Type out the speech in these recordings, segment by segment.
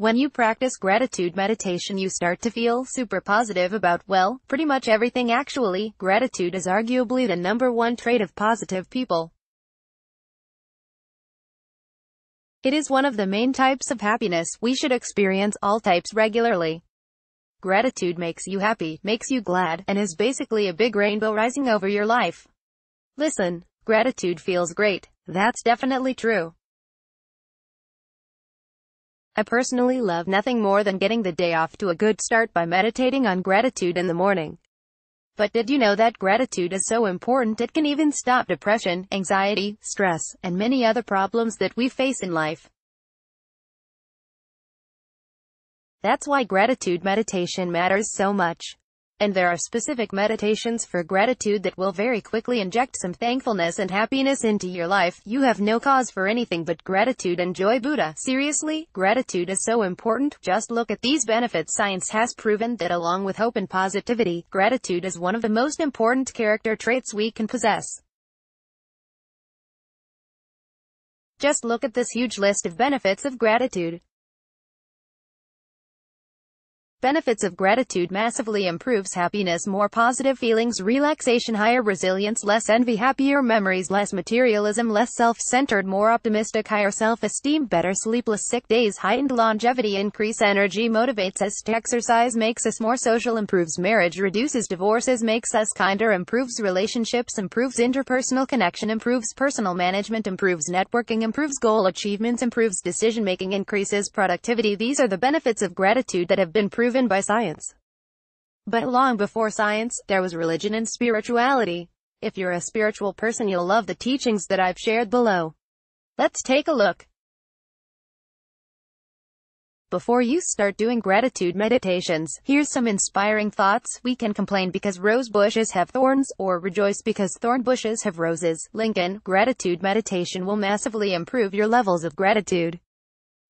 When you practice gratitude meditation you start to feel super positive about, well, pretty much everything actually. Gratitude is arguably the number one trait of positive people. It is one of the main types of happiness. We should experience all types regularly. Gratitude makes you happy, makes you glad, and is basically a big rainbow rising over your life. Listen, gratitude feels great. That's definitely true. I personally love nothing more than getting the day off to a good start by meditating on gratitude in the morning. But did you know that gratitude is so important it can even stop depression, anxiety, stress, and many other problems that we face in life? That's why gratitude meditation matters so much. And there are specific meditations for gratitude that will very quickly inject some thankfulness and happiness into your life. You have no cause for anything but gratitude and joy Buddha. Seriously, gratitude is so important. Just look at these benefits. Science has proven that along with hope and positivity, gratitude is one of the most important character traits we can possess. Just look at this huge list of benefits of gratitude. Benefits of gratitude massively improves happiness more positive feelings relaxation higher resilience less envy happier memories less materialism less self-centered more optimistic higher self-esteem better sleepless sick days heightened longevity increase energy motivates us to exercise makes us more social improves marriage reduces divorces makes us kinder improves relationships improves interpersonal connection improves personal management improves networking improves goal achievements improves decision making increases productivity. These are the benefits of gratitude that have been proven proven by science. But long before science, there was religion and spirituality. If you're a spiritual person you'll love the teachings that I've shared below. Let's take a look. Before you start doing gratitude meditations, here's some inspiring thoughts. We can complain because rose bushes have thorns, or rejoice because thorn bushes have roses. Lincoln, gratitude meditation will massively improve your levels of gratitude.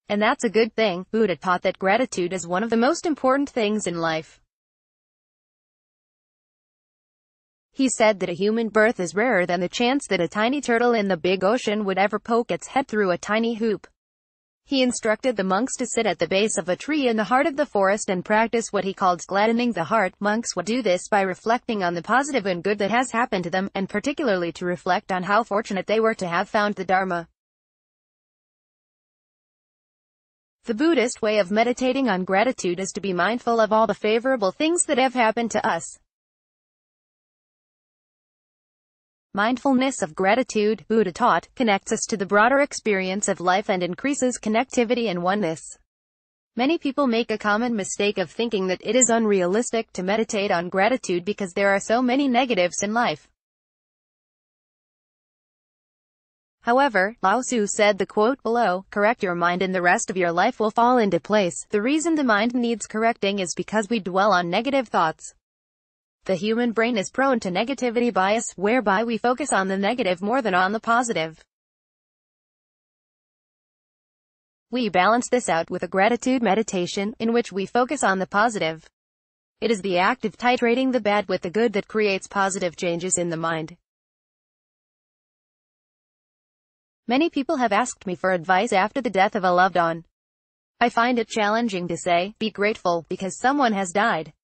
And that's a good thing. Buddha taught that gratitude is one of the most important things in life. He said that a human birth is rarer than the chance that a tiny turtle in the big ocean would ever poke its head through a tiny hoop. He instructed the monks to sit at the base of a tree in the heart of the forest and practice what he called gladdening the heart. Monks would do this by reflecting on the positive and good that has happened to them, and particularly to reflect on how fortunate they were to have found the Dharma. The Buddhist way of meditating on gratitude is to be mindful of all the favorable things that have happened to us. Mindfulness of gratitude, Buddha taught, connects us to the broader experience of life and increases connectivity and oneness. Many people make a common mistake of thinking that it is unrealistic to meditate on gratitude because there are so many negatives in life. However, Lao Tzu said the quote below, correct your mind and the rest of your life will fall into place. The reason the mind needs correcting is because we dwell on negative thoughts. The human brain is prone to negativity bias, whereby we focus on the negative more than on the positive. We balance this out with a gratitude meditation, in which we focus on the positive. It is the act of titrating the bad with the good that creates positive changes in the mind. Many people have asked me for advice after the death of a loved one. I find it challenging to say, be grateful, because someone has died.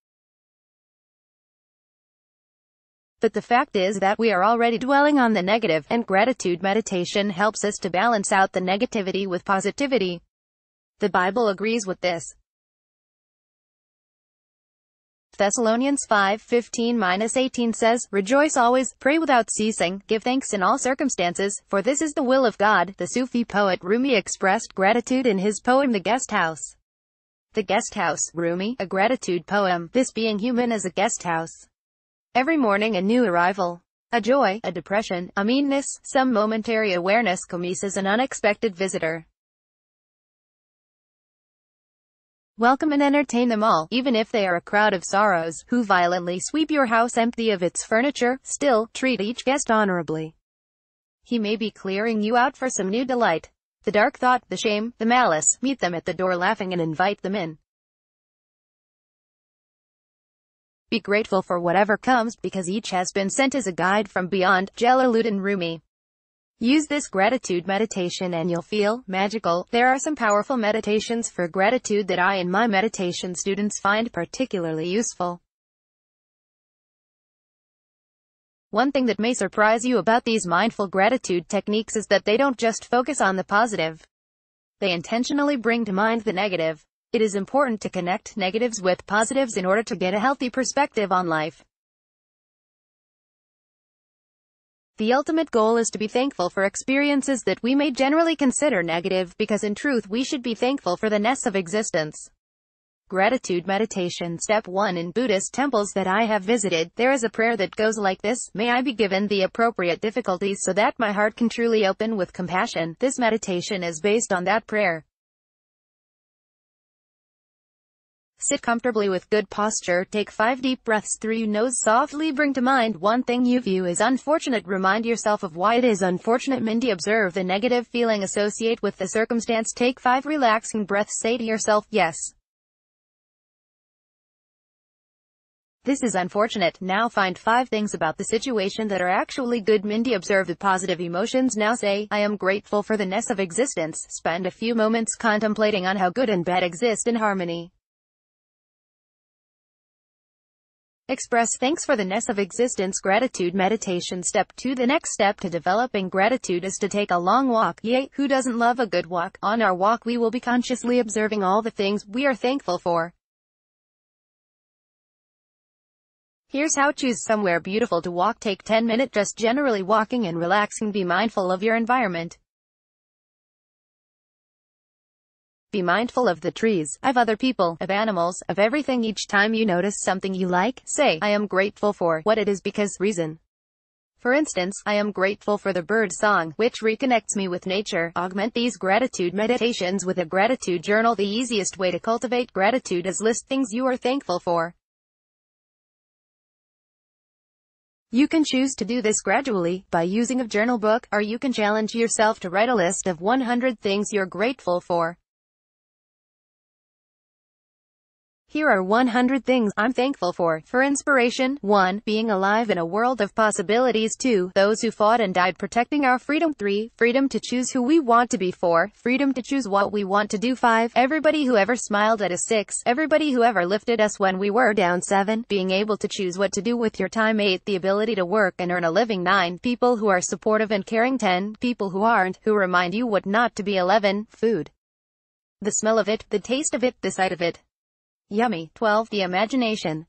But the fact is that we are already dwelling on the negative, and gratitude meditation helps us to balance out the negativity with positivity. The Bible agrees with this. Thessalonians 5, 15-18 says, Rejoice always, pray without ceasing, give thanks in all circumstances, for this is the will of God. The Sufi poet Rumi expressed gratitude in his poem The Guest House. The Guest House, Rumi, a gratitude poem, this being human as a guest house. Every morning a new arrival. A joy, a depression, a meanness, some momentary awareness comes as an unexpected visitor. Welcome and entertain them all, even if they are a crowd of sorrows, who violently sweep your house empty of its furniture, still, treat each guest honorably. He may be clearing you out for some new delight. The dark thought, the shame, the malice, meet them at the door laughing and invite them in. Be grateful for whatever comes, because each has been sent as a guide from beyond, Jalaluddin Rumi. Use this gratitude meditation and you'll feel magical. There are some powerful meditations for gratitude that I and my meditation students find particularly useful. One thing that may surprise you about these mindful gratitude techniques is that they don't just focus on the positive. They intentionally bring to mind the negative. It is important to connect negatives with positives in order to get a healthy perspective on life. The ultimate goal is to be thankful for experiences that we may generally consider negative because in truth we should be thankful for the ness of existence. Gratitude Meditation Step 1 In Buddhist temples that I have visited, there is a prayer that goes like this, May I be given the appropriate difficulties so that my heart can truly open with compassion. This meditation is based on that prayer. Sit comfortably with good posture, take five deep breaths through your nose softly bring to mind one thing you view as unfortunate remind yourself of why it is unfortunate Mindy observe the negative feeling associate with the circumstance take five relaxing breaths say to yourself, yes. This is unfortunate. Now find five things about the situation that are actually good. Mindy observe the positive emotions. Now say, I am grateful for the ness of existence. Spend a few moments contemplating on how good and bad exist in harmony. Express thanks for the ness of existence gratitude meditation step 2 The next step to developing gratitude is to take a long walk. Yay, who doesn't love a good walk? On our walk we will be consciously observing all the things we are thankful for. Here's how choose somewhere beautiful to walk take 10 minute just generally walking and relaxing be mindful of your environment. Be mindful of the trees, of other people, of animals, of everything each time you notice something you like. Say, I am grateful for what it is because reason. For instance, I am grateful for the bird song, which reconnects me with nature. Augment these gratitude meditations with a gratitude journal. The easiest way to cultivate gratitude is list things you are thankful for. You can choose to do this gradually, by using a journal book, or you can challenge yourself to write a list of 100 things you're grateful for. Here are 100 things I'm thankful for. For inspiration, 1. Being alive in a world of possibilities. 2. Those who fought and died protecting our freedom. 3. Freedom to choose who we want to be. 4. Freedom to choose what we want to do. 5. Everybody who ever smiled at us. 6. Everybody who ever lifted us when we were down. 7. Being able to choose what to do with your time. 8. The ability to work and earn a living. 9. People who are supportive and caring. 10. People who aren't, who remind you what not to be. 11. Food. The smell of it, the taste of it, the sight of it. Yummy. 12. The imagination.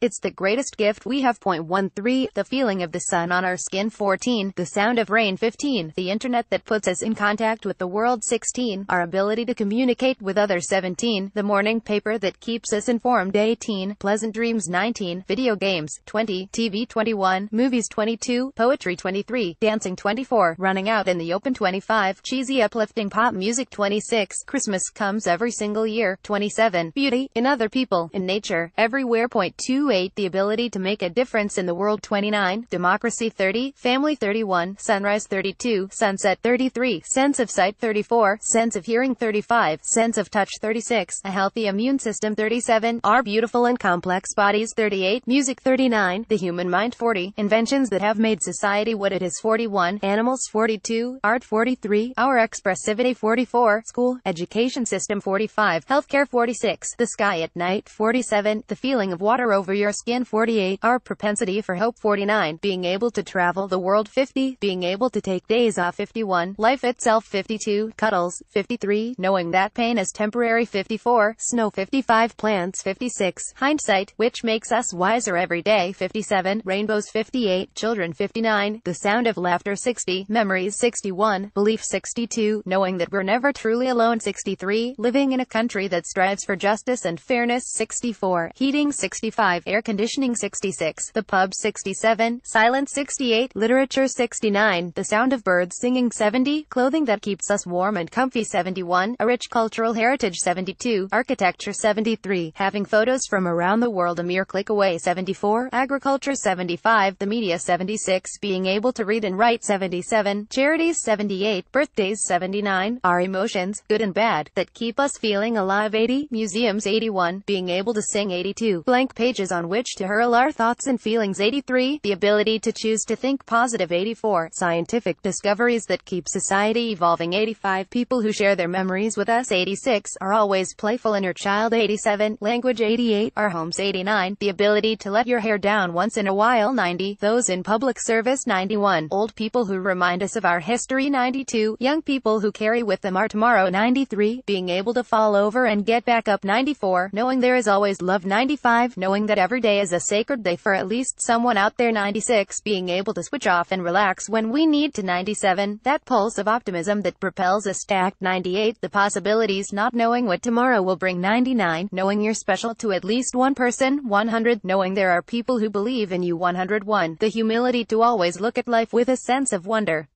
It's the greatest gift we have. Point one three. The feeling of the sun on our skin. 14. The sound of rain. 15. The internet that puts us in contact with the world. 16. Our ability to communicate with others. 17. The morning paper that keeps us informed. 18. Pleasant dreams. 19. Video games. 20. TV. 21. Movies. 22. Poetry. 23. Dancing. 24. Running out in the open. 25. Cheesy uplifting pop music. 26. Christmas comes every single year. 27. Beauty. In other people. In nature. Everywhere. Point two. 8 The ability to make a difference in the world. 29, Democracy. 30, Family. 31, Sunrise. 32, Sunset. 33, Sense of Sight. 34, Sense of Hearing. 35, Sense of Touch. 36, A Healthy Immune System. 37, Our Beautiful and Complex Bodies. 38, Music. 39, The Human Mind. 40, Inventions that have made society what it is. 41, Animals. 42, Art. 43, Our Expressivity. 44, School, Education System. 45, Healthcare. 46, The Sky at Night. 47, The Feeling of Water over your skin. 48, our propensity for hope. 49, being able to travel the world. 50, being able to take days off. 51, life itself. 52, cuddles. 53, knowing that pain is temporary. 54, snow. 55, plants. 56, hindsight, which makes us wiser every day. 57, rainbows. 58, children. 59, the sound of laughter. 60, memories. 61, belief. 62, knowing that we're never truly alone. 63, living in a country that strives for justice and fairness. 64, heating. 65, air conditioning 66, the pub 67, silence 68, literature 69, the sound of birds singing 70, clothing that keeps us warm and comfy 71, a rich cultural heritage 72, architecture 73, having photos from around the world a mere click away 74, agriculture 75, the media 76, being able to read and write 77, charities 78, birthdays 79, our emotions, good and bad, that keep us feeling alive 80, museums 81, being able to sing 82, blank pages on on which to hurl our thoughts and feelings 83. The ability to choose to think positive 84. Scientific discoveries that keep society evolving 85. People who share their memories with us 86. Are always playful inner child 87. Language 88. Our homes 89. The ability to let your hair down once in a while 90. Those in public service 91. Old people who remind us of our history 92. Young people who carry with them our tomorrow 93. Being able to fall over and get back up 94. Knowing there is always love 95. Knowing that every day is a sacred day for at least someone out there 96. Being able to switch off and relax when we need to 97. That pulse of optimism that propels us act 98. The possibilities not knowing what tomorrow will bring 99. Knowing you're special to at least one person 100. Knowing there are people who believe in you 101. The humility to always look at life with a sense of wonder.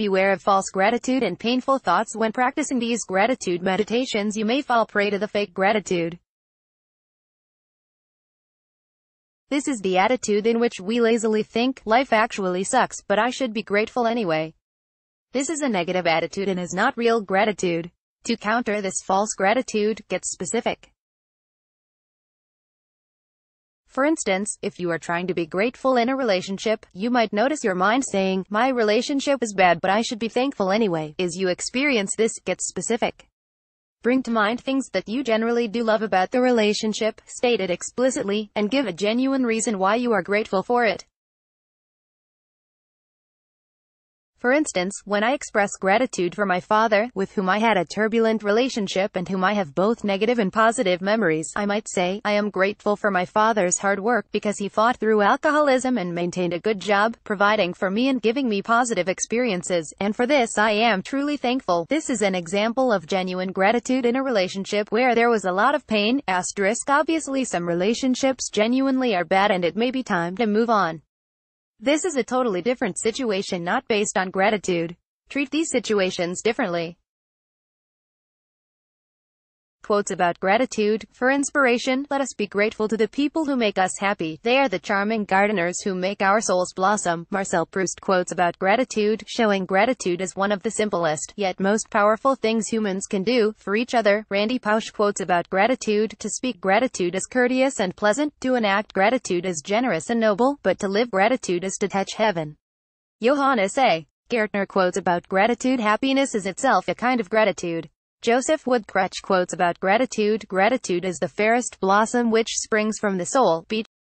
Beware of false gratitude and painful thoughts when practicing these gratitude meditations you may fall prey to the fake gratitude. This is the attitude in which we lazily think, life actually sucks, but I should be grateful anyway. This is a negative attitude and is not real gratitude. To counter this false gratitude, get specific. For instance, if you are trying to be grateful in a relationship, you might notice your mind saying, my relationship is bad but I should be thankful anyway. As you experience this, get specific. Bring to mind things that you generally do love about the relationship, state it explicitly, and give a genuine reason why you are grateful for it. For instance, when I express gratitude for my father, with whom I had a turbulent relationship and whom I have both negative and positive memories, I might say, I am grateful for my father's hard work because he fought through alcoholism and maintained a good job, providing for me and giving me positive experiences, and for this I am truly thankful. This is an example of genuine gratitude in a relationship where there was a lot of pain, asterisk obviously some relationships genuinely are bad and it may be time to move on. This is a totally different situation not based on gratitude. Treat these situations differently. Quotes about gratitude. For inspiration, let us be grateful to the people who make us happy. They are the charming gardeners who make our souls blossom. Marcel Proust quotes about gratitude. Showing gratitude is one of the simplest, yet most powerful things humans can do for each other. Randy Pausch quotes about gratitude. To speak gratitude is courteous and pleasant. To enact gratitude is generous and noble. But to live gratitude is to touch heaven. Johannes A. Gaertner quotes about gratitude. Happiness is itself a kind of gratitude. Joseph Wood Krutch quotes about gratitude, gratitude is the fairest blossom which springs from the soul.